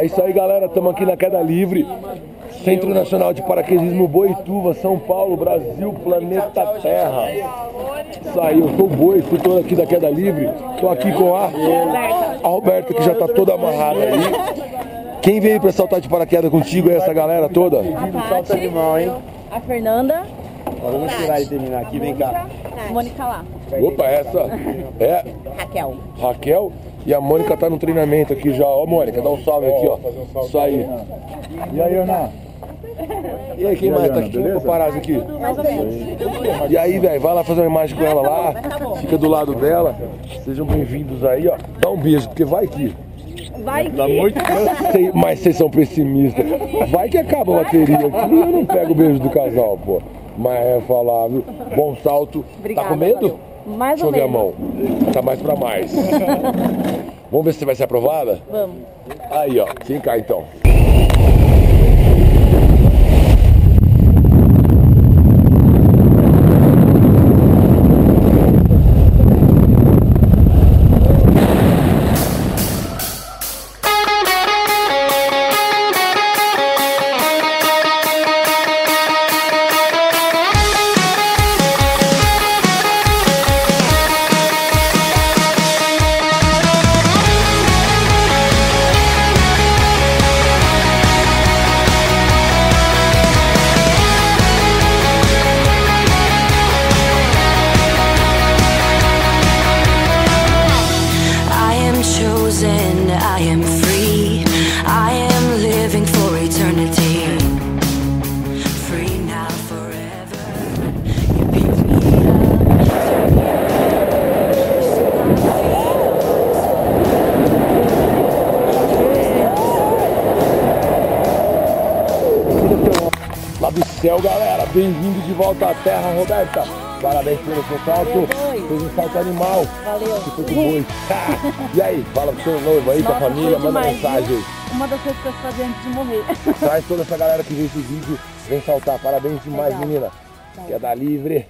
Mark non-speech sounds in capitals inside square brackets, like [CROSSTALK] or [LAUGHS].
É isso aí, galera. Estamos aqui na Queda Livre. Centro Nacional de Paraquedismo Boituva, São Paulo, Brasil, planeta Terra. Isso aí, eu sou o Boi, instrutor aqui da Queda Livre. Estou aqui com a, a Roberta, que já está toda amarrada aí. Quem veio para saltar de paraquedas contigo é essa galera toda? A Tati, a Fernanda, Vamos tirar e terminar aqui, vem cá. Mônica lá, Opa, essa é Raquel. Raquel e a Mônica tá no treinamento aqui já. Ó, Mônica, dá um salve aqui, ó. Isso aí. E aí, Ana? E aí, quem mais tá aqui? Quem paparazzi aqui? E aí, velho, vai lá fazer uma imagem com ela lá. Fica do lado dela. Sejam bem-vindos aí, ó. Dá um beijo, porque vai que. Vai de Deus. Sei- Mas vocês são pessimistas. Vai que acaba a bateria aqui. Eu não pego o beijo do casal, pô. Mas é falar, viu? Bom salto. Obrigada, tá com medo? valeu. Mais Deixa eu ou ver a menos. mão. Tá mais pra mais. Vamos ver se vai ser aprovada? Vamos. Aí, ó. Vem cá, então. I am free. I am living for eternity. Free now, forever. Me. Lá do céu, galera. Bem-vindo de volta à Terra, Roberta. Parabéns pelo seu salto. Fez um salto animal. Valeu. Que foi com boi. [LAUGHS] E aí, fala pro seu noivo aí, pra família, manda mensagem aí. Uma das coisas que eu fazia antes de morrer. Traz toda essa galera que vê esse vídeo, vem saltar. Parabéns demais, Legal. menina. Queda livre.